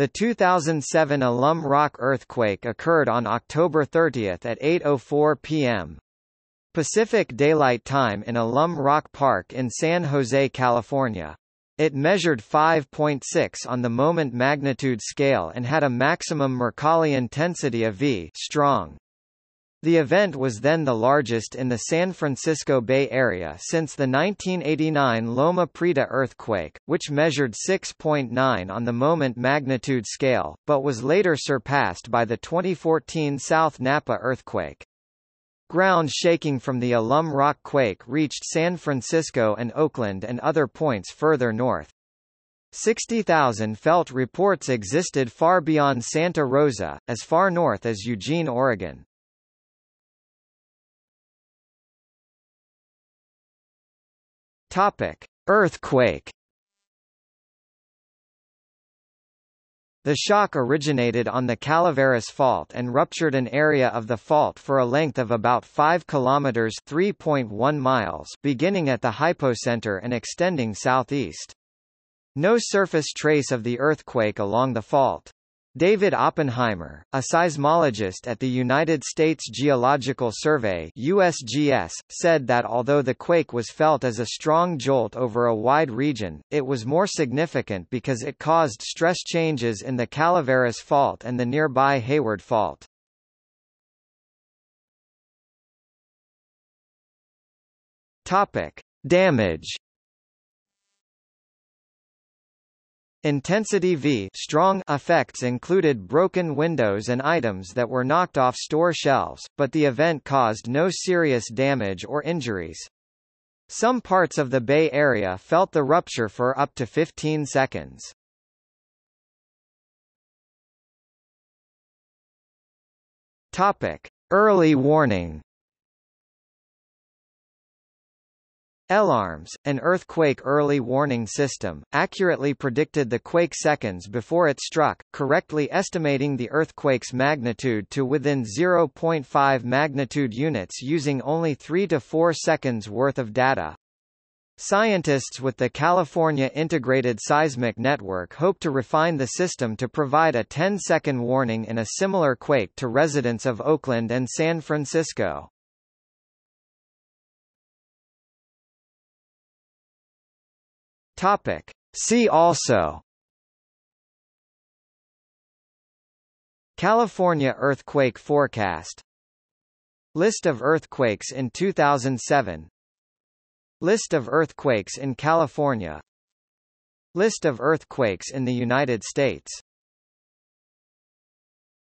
The 2007 Alum Rock earthquake occurred on October 30 at 8.04 p.m. Pacific Daylight Time in Alum Rock Park in San Jose, California. It measured 5.6 on the moment magnitude scale and had a maximum Mercalli intensity of V strong. The event was then the largest in the San Francisco Bay Area since the 1989 Loma Prieta earthquake, which measured 6.9 on the moment magnitude scale, but was later surpassed by the 2014 South Napa earthquake. Ground shaking from the Alum Rock quake reached San Francisco and Oakland and other points further north. 60,000 felt reports existed far beyond Santa Rosa, as far north as Eugene, Oregon. Topic: Earthquake. The shock originated on the Calaveras Fault and ruptured an area of the fault for a length of about 5 kilometers (3.1 miles) beginning at the hypocenter and extending southeast. No surface trace of the earthquake along the fault. David Oppenheimer, a seismologist at the United States Geological Survey USGS, said that although the quake was felt as a strong jolt over a wide region, it was more significant because it caused stress changes in the Calaveras Fault and the nearby Hayward Fault. Topic: Damage Intensity V strong effects included broken windows and items that were knocked off store shelves, but the event caused no serious damage or injuries. Some parts of the Bay Area felt the rupture for up to 15 seconds. Topic: Early warning. ELARMS, an earthquake early warning system, accurately predicted the quake seconds before it struck, correctly estimating the earthquake's magnitude to within 0.5 magnitude units using only 3 to 4 seconds worth of data. Scientists with the California Integrated Seismic Network hope to refine the system to provide a 10-second warning in a similar quake to residents of Oakland and San Francisco. Topic. See also. California earthquake forecast. List of earthquakes in 2007 List of earthquakes in California. List of earthquakes in the United States